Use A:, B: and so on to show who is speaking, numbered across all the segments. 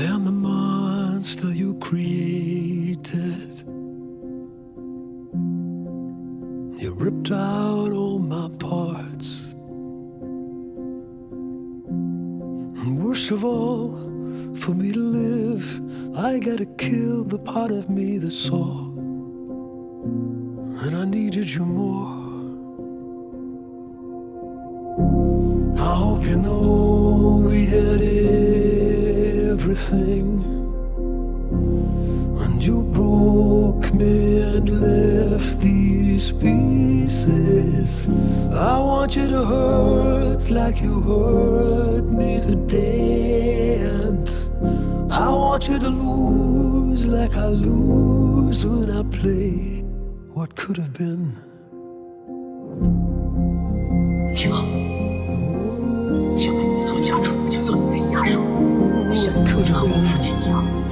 A: I am the monster you created. You ripped out all my parts. And worst of all, for me to live, I gotta kill the part of me that saw. And I needed you more. I hope you know we broke me and left these pieces. I want you to hurt like you hurt me today. And I want you to lose like I lose when I play what could have been. What could have been.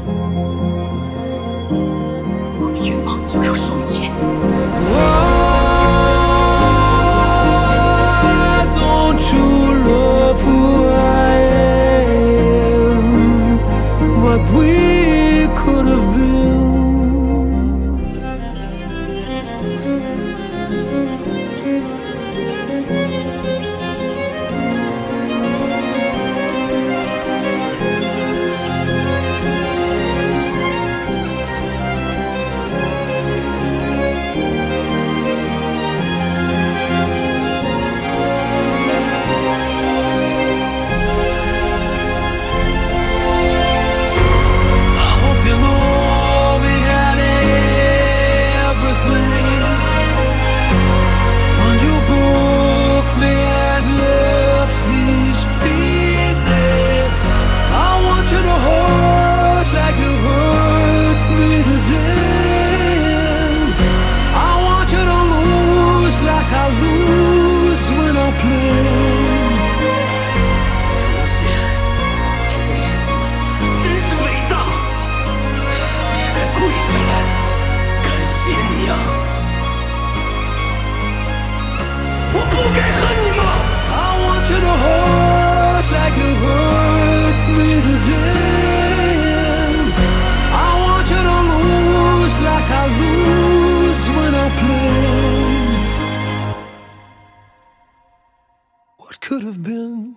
A: Could have been?